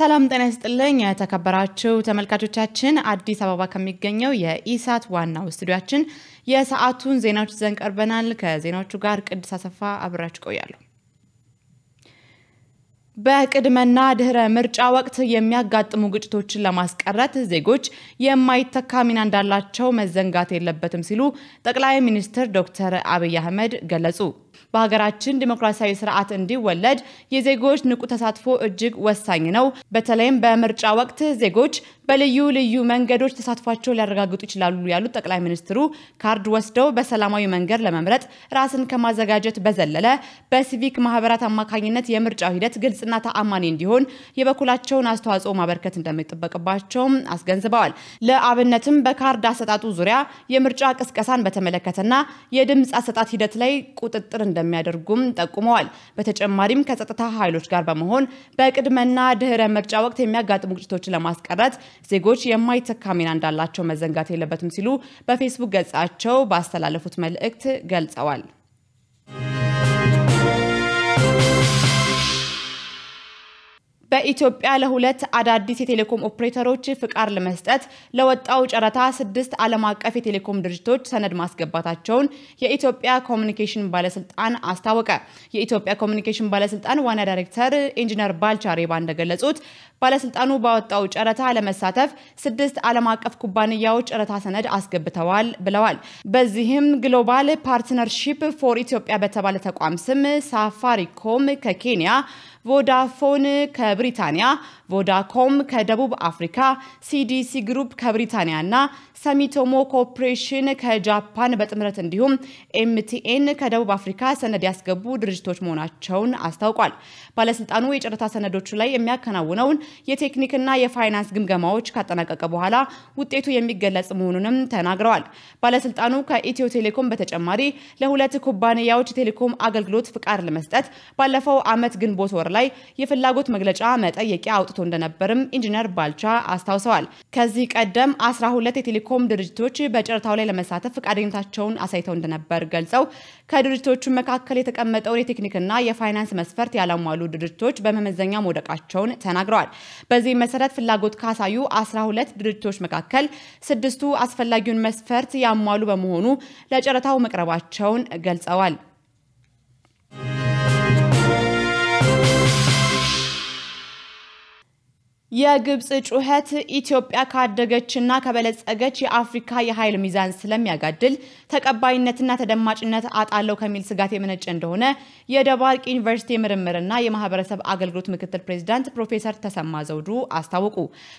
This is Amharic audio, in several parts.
ሰላም ጤና ይስጥልኝ የተከበራችሁ ተመልካቾቻችን፣ አዲስ አበባ ከሚገኘው የኢሳት ዋናው ስቱዲያችን የሰዓቱን ዜናዎች ይዘን ቀርበናል። ከዜናዎቹ ጋር ቅድስ አሰፋ አብራችሁ ቆያለሁ። በቅድመና ድህረ ምርጫ ወቅት የሚያጋጥሙ ግጭቶችን ለማስቀረት ዜጎች የማይተካ ሚና እንዳላቸው መዘንጋት የለበትም ሲሉ ጠቅላይ ሚኒስትር ዶክተር አብይ አህመድ ገለጹ። በሀገራችን ዲሞክራሲያዊ ስርዓት እንዲወለድ የዜጎች ንቁ ተሳትፎ እጅግ ወሳኝ ነው። በተለይም በምርጫ ወቅት ዜጎች በልዩ ልዩ መንገዶች ተሳትፏቸው ሊያረጋግጡ ይችላሉ ያሉት ጠቅላይ ሚኒስትሩ ካርድ ወስደው በሰላማዊ መንገድ ለመምረጥ ራስን ከማዘጋጀት በዘለለ በሲቪክ ማህበራት አማካኝነት የምርጫው ሂደት ግልጽና ተአማኒ እንዲሆን የበኩላቸውን አስተዋጽኦ ማበርከት እንደሚጠበቅባቸውም አስገንዝበዋል። ለአብነትም በካርድ አሰጣጡ ዙሪያ የምርጫ ቅስቀሳን በተመለከተና የድምፅ አሰጣጥ ሂደት ላይ ቁጥጥር እንደሚያደርጉም ጠቁመዋል። በተጨማሪም ከጸጥታ ኃይሎች ጋር በመሆን በቅድመና ድህረ ምርጫ ወቅት የሚያጋጥሙ ግጭቶችን ለማስቀረት ዜጎች የማይተካ ሚና እንዳላቸው መዘንጋት የለበትም ሲሉ በፌስቡክ ገጻቸው ባስተላለፉት መልእክት ገልጸዋል። በኢትዮጵያ ለሁለት አዳዲስ የቴሌኮም ኦፕሬተሮች ፍቃድ ለመስጠት ለወጣው ጨረታ ስድስት ዓለም አቀፍ የቴሌኮም ድርጅቶች ሰነድ ማስገባታቸውን የኢትዮጵያ ኮሚኒኬሽን ባለስልጣን አስታወቀ። የኢትዮጵያ ኮሚኒኬሽን ባለስልጣን ዋና ዳይሬክተር ኢንጂነር ባልቻ ሬባ እንደገለጹት ባለስልጣኑ ባወጣው ጨረታ ለመሳተፍ ስድስት ዓለም አቀፍ ኩባንያዎች ጨረታ ሰነድ አስገብተዋል ብለዋል። በዚህም Global Partnership for Ethiopia በተባለ ተቋም ስም ሳፋሪኮም ከኬንያ ቮዳፎን ከብሪታንያ፣ ቮዳኮም ከደቡብ አፍሪካ፣ ሲዲሲ ግሩፕ ከብሪታንያ እና ሰሚቶሞ ኮርፖሬሽን ከጃፓን በጥምረት እንዲሁም ኤምቲኤን ከደቡብ አፍሪካ ሰነድ ያስገቡ ድርጅቶች መሆናቸውን አስታውቋል። ባለስልጣኑ የጨረታ ሰነዶቹ ላይ የሚያከናውነውን የቴክኒክና የፋይናንስ ግምገማዎች ካጠናቀቀ በኋላ ውጤቱ የሚገለጽ መሆኑንም ተናግረዋል። ባለስልጣኑ ከኢትዮ ቴሌኮም በተጨማሪ ለሁለት ኩባንያዎች የቴሌኮም አገልግሎት ፍቃድ ለመስጠት ባለፈው ዓመት ግንቦት ወር ላይ የፍላጎት መግለጫ መጠየቂያ አውጥቶ እንደነበርም ኢንጂነር ባልቻ አስታውሰዋል። ከዚህ ቀደም 12 የቴሌኮም ድርጅቶች በጨረታው ላይ ለመሳተፍ ፈቃደኝነታቸውን አሳይተው እንደነበር ገልጸው ከድርጅቶቹ መካከል የተቀመጠውን የቴክኒክና የፋይናንስ መስፈርት ያላሟሉ ድርጅቶች በመመዘኛ መውደቃቸውን ተናግረዋል። በዚህ መሰረት ፍላጎት ካሳዩ 12 ድርጅቶች መካከል ስድስቱ አስፈላጊውን መስፈርት ያሟሉ በመሆኑ ለጨረታው መቅረባቸውን ገልጸዋል። የግብጽ ጩኸት ኢትዮጵያ ካደገችና ከበለጸገች የአፍሪካ የኃይል ሚዛን ስለሚያጋድል ተቀባይነትና ተደማጭነት አጣለው ከሚል ስጋት የመነጨ እንደሆነ የደባርቅ ዩኒቨርሲቲ የምርምርና የማህበረሰብ አገልግሎት ምክትል ፕሬዚዳንት ፕሮፌሰር ተሰማ ዘውዱ አስታወቁ።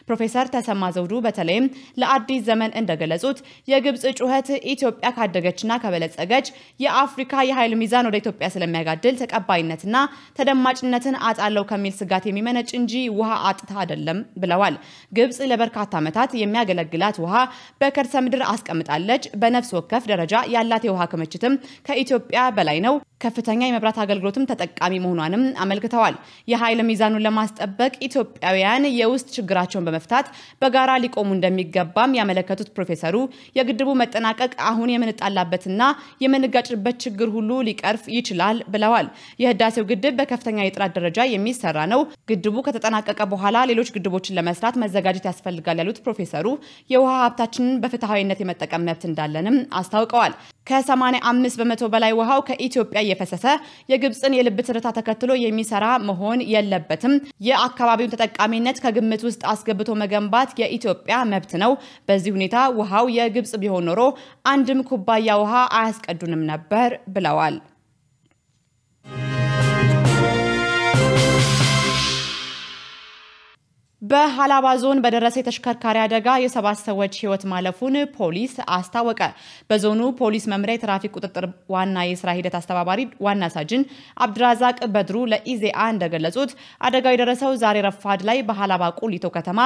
ፕሮፌሰር ተሰማ ዘውዱ በተለይም ለአዲስ ዘመን እንደገለጹት የግብጽ ጩኸት ኢትዮጵያ ካደገችና ከበለጸገች የአፍሪካ የኃይል ሚዛን ወደ ኢትዮጵያ ስለሚያጋድል ተቀባይነትና ተደማጭነትን አጣለው ከሚል ስጋት የሚመነጭ እንጂ ውሃ አጥታ አይደለም አይደለም ብለዋል። ግብጽ ለበርካታ ዓመታት የሚያገለግላት ውሃ በከርሰ ምድር አስቀምጣለች። በነፍስ ወከፍ ደረጃ ያላት የውሃ ክምችትም ከኢትዮጵያ በላይ ነው። ከፍተኛ የመብራት አገልግሎትም ተጠቃሚ መሆኗንም አመልክተዋል። የኃይል ሚዛኑን ለማስጠበቅ ኢትዮጵያውያን የውስጥ ችግራቸውን በመፍታት በጋራ ሊቆሙ እንደሚገባም ያመለከቱት ፕሮፌሰሩ የግድቡ መጠናቀቅ አሁን የምንጣላበትና የምንጋጭበት ችግር ሁሉ ሊቀርፍ ይችላል ብለዋል። የህዳሴው ግድብ በከፍተኛ የጥራት ደረጃ የሚሰራ ነው። ግድቡ ከተጠናቀቀ በኋላ ሌሎች ግድቦችን ለመስራት መዘጋጀት ያስፈልጋል ያሉት ፕሮፌሰሩ የውሃ ሀብታችንን በፍትሐዊነት የመጠቀም መብት እንዳለንም አስታውቀዋል። ከ85 በመቶ በላይ ውሃው ከኢትዮጵያ እየፈሰሰ የግብፅን የልብ ትርታ ተከትሎ የሚሰራ መሆን የለበትም። የአካባቢውን ተጠቃሚነት ከግምት ውስጥ አስገብቶ መገንባት የኢትዮጵያ መብት ነው። በዚህ ሁኔታ ውሃው የግብፅ ቢሆን ኖሮ አንድም ኩባያ ውሃ አያስቀዱንም ነበር ብለዋል። በሀላባ ዞን በደረሰ የተሽከርካሪ አደጋ የሰባት ሰዎች ሕይወት ማለፉን ፖሊስ አስታወቀ። በዞኑ ፖሊስ መምሪያ የትራፊክ ቁጥጥር ዋና የስራ ሂደት አስተባባሪ ዋና ሳጅን አብድራዛቅ በድሩ ለኢዜአ እንደገለጹት አደጋው የደረሰው ዛሬ ረፋድ ላይ በሀላባ ቁሊቶ ከተማ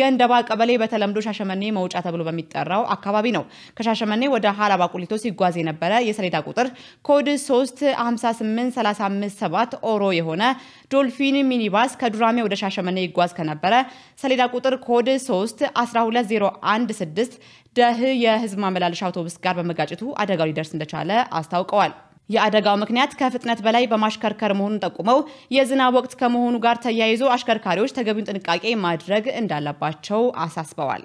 ገንደባ ቀበሌ በተለምዶ ሻሸመኔ መውጫ ተብሎ በሚጠራው አካባቢ ነው። ከሻሸመኔ ወደ ሀላባ ቁሊቶ ሲጓዝ የነበረ የሰሌዳ ቁጥር ኮድ 358357 ኦሮ የሆነ ዶልፊን ሚኒባስ ከዱራሜ ወደ ሻሸመኔ ይጓዝ ከነበረ ሰሌዳ ቁጥር ኮድ 3 12016 ደህ የህዝብ ማመላለሻ አውቶቡስ ጋር በመጋጨቱ አደጋው ሊደርስ እንደቻለ አስታውቀዋል። የአደጋው ምክንያት ከፍጥነት በላይ በማሽከርከር መሆኑን ጠቁመው የዝናብ ወቅት ከመሆኑ ጋር ተያይዞ አሽከርካሪዎች ተገቢውን ጥንቃቄ ማድረግ እንዳለባቸው አሳስበዋል።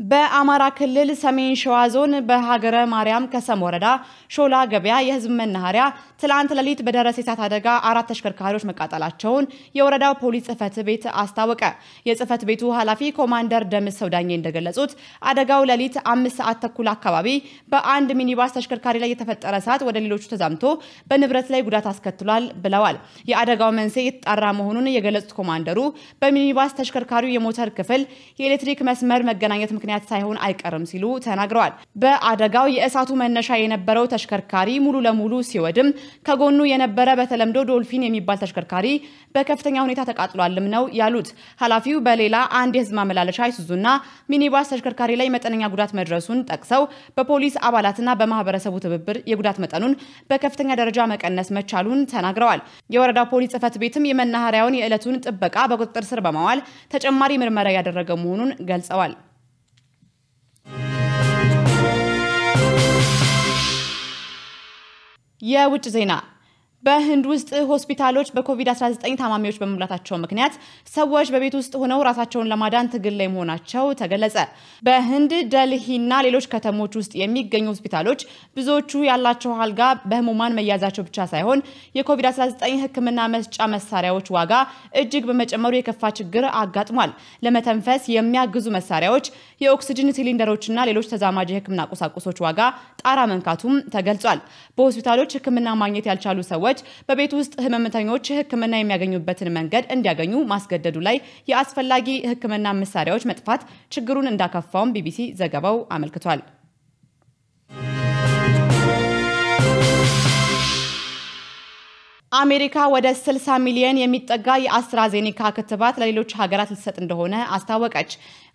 በአማራ ክልል ሰሜን ሸዋ ዞን በሀገረ ማርያም ከሰም ወረዳ ሾላ ገበያ የህዝብ መናኸሪያ ትላንት ሌሊት በደረሰ የእሳት አደጋ አራት ተሽከርካሪዎች መቃጠላቸውን የወረዳው ፖሊስ ጽህፈት ቤት አስታወቀ። የጽህፈት ቤቱ ኃላፊ ኮማንደር ደምሰው ዳኜ እንደገለጹት አደጋው ሌሊት አምስት ሰዓት ተኩል አካባቢ በአንድ ሚኒባስ ተሽከርካሪ ላይ የተፈጠረ እሳት ወደ ሌሎቹ ተዛምቶ በንብረት ላይ ጉዳት አስከትሏል ብለዋል። የአደጋው መንስኤ የተጣራ መሆኑን የገለጹት ኮማንደሩ በሚኒባስ ተሽከርካሪው የሞተር ክፍል የኤሌክትሪክ መስመር መገናኘት ምክንያት ሳይሆን አይቀርም ሲሉ ተናግረዋል። በአደጋው የእሳቱ መነሻ የነበረው ተሽከርካሪ ሙሉ ለሙሉ ሲወድም ከጎኑ የነበረ በተለምዶ ዶልፊን የሚባል ተሽከርካሪ በከፍተኛ ሁኔታ ተቃጥሏልም ነው ያሉት ኃላፊው። በሌላ አንድ የህዝብ ማመላለሻ አይሱዙና ሚኒባስ ተሽከርካሪ ላይ መጠነኛ ጉዳት መድረሱን ጠቅሰው በፖሊስ አባላትና በማህበረሰቡ ትብብር የጉዳት መጠኑን በከፍተኛ ደረጃ መቀነስ መቻሉን ተናግረዋል። የወረዳ ፖሊስ ጽህፈት ቤትም የመናኸሪያውን የዕለቱን ጥበቃ በቁጥጥር ስር በማዋል ተጨማሪ ምርመራ ያደረገ መሆኑን ገልጸዋል። Yeah, which is enough. በህንድ ውስጥ ሆስፒታሎች በኮቪድ-19 ታማሚዎች በመሙላታቸው ምክንያት ሰዎች በቤት ውስጥ ሆነው ራሳቸውን ለማዳን ትግል ላይ መሆናቸው ተገለጸ። በህንድ ደልሂና ሌሎች ከተሞች ውስጥ የሚገኙ ሆስፒታሎች ብዙዎቹ ያላቸው አልጋ በህሙማን መያዛቸው ብቻ ሳይሆን የኮቪድ-19 ሕክምና መስጫ መሳሪያዎች ዋጋ እጅግ በመጨመሩ የከፋ ችግር አጋጥሟል። ለመተንፈስ የሚያግዙ መሳሪያዎች፣ የኦክስጅን ሲሊንደሮችና ሌሎች ተዛማጅ የህክምና ቁሳቁሶች ዋጋ ጣራ መንካቱም ተገልጿል። በሆስፒታሎች ሕክምና ማግኘት ያልቻሉ ሰዎች በቤት ውስጥ ህመምተኞች ህክምና የሚያገኙበትን መንገድ እንዲያገኙ ማስገደዱ ላይ የአስፈላጊ ህክምና መሳሪያዎች መጥፋት ችግሩን እንዳከፋውም ቢቢሲ ዘገባው አመልክቷል። አሜሪካ ወደ 60 ሚሊዮን የሚጠጋ የአስትራዜኒካ ክትባት ለሌሎች ሀገራት ልትሰጥ እንደሆነ አስታወቀች።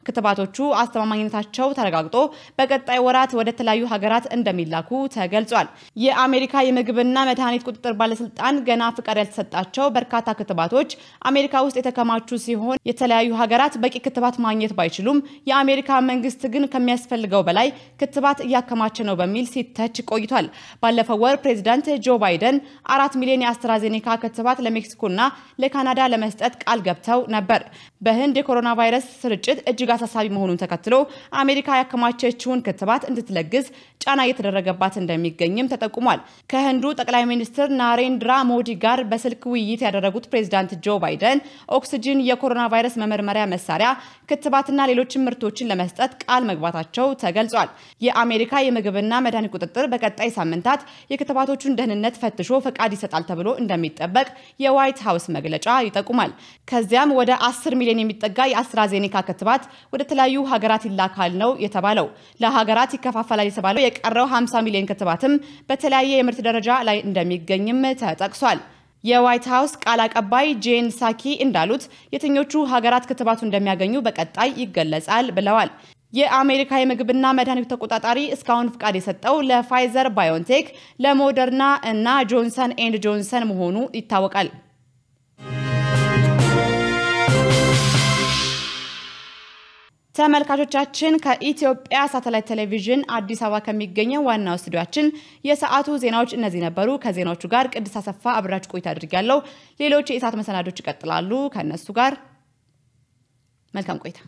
ክትባቶቹ አስተማማኝነታቸው ተረጋግጦ በቀጣይ ወራት ወደ ተለያዩ ሀገራት እንደሚላኩ ተገልጿል። የአሜሪካ የምግብና መድኃኒት ቁጥጥር ባለስልጣን ገና ፍቃድ ያልተሰጣቸው በርካታ ክትባቶች አሜሪካ ውስጥ የተከማቹ ሲሆን የተለያዩ ሀገራት በቂ ክትባት ማግኘት ባይችሉም የአሜሪካ መንግስት ግን ከሚያስፈልገው በላይ ክትባት እያከማቸ ነው በሚል ሲተች ቆይቷል። ባለፈው ወር ፕሬዚዳንት ጆ ባይደን አራት ሚሊዮን የአስትራዜኔካ ክትባት ለሜክሲኮና ለካናዳ ለመስጠት ቃል ገብተው ነበር። በህንድ የኮሮና ቫይረስ ስርጭት እጅግ አሳሳቢ መሆኑን ተከትሎ አሜሪካ ያከማቸችውን ክትባት እንድትለግስ ጫና እየተደረገባት እንደሚገኝም ተጠቁሟል። ከህንዱ ጠቅላይ ሚኒስትር ናሬንድራ ሞዲ ጋር በስልክ ውይይት ያደረጉት ፕሬዚዳንት ጆ ባይደን ኦክስጅን፣ የኮሮና ቫይረስ መመርመሪያ መሳሪያ፣ ክትባትና ሌሎችን ምርቶችን ለመስጠት ቃል መግባታቸው ተገልጿል። የአሜሪካ የምግብና መድኃኒት ቁጥጥር በቀጣይ ሳምንታት የክትባቶቹን ደህንነት ፈትሾ ፈቃድ ይሰጣል ተብሎ እንደሚጠበቅ የዋይት ሀውስ መግለጫ ይጠቁማል። ከዚያም ወደ 10 ሚሊዮን የሚጠጋ የአስትራዜኔካ ክትባት ወደ ተለያዩ ሀገራት ይላካል ነው የተባለው። ለሀገራት ይከፋፈላል የተባለው የቀረው 50 ሚሊዮን ክትባትም በተለያየ የምርት ደረጃ ላይ እንደሚገኝም ተጠቅሷል። የዋይት ሀውስ ቃል አቀባይ ጄን ሳኪ እንዳሉት የትኞቹ ሀገራት ክትባቱ እንደሚያገኙ በቀጣይ ይገለጻል ብለዋል። የአሜሪካ የምግብና መድኃኒት ተቆጣጣሪ እስካሁን ፍቃድ የሰጠው ለፋይዘር ባዮንቴክ፣ ለሞደርና እና ጆንሰን ኤንድ ጆንሰን መሆኑ ይታወቃል። ተመልካቾቻችን ከኢትዮጵያ ሳተላይት ቴሌቪዥን አዲስ አበባ ከሚገኘው ዋናው ስቱዲያችን የሰዓቱ ዜናዎች እነዚህ ነበሩ። ከዜናዎቹ ጋር ቅድስት አሰፋ አብራችሁ ቆይታ አድርጊያለሁ። ሌሎች የኢሳት መሰናዶዎች ይቀጥላሉ። ከእነሱ ጋር መልካም ቆይታ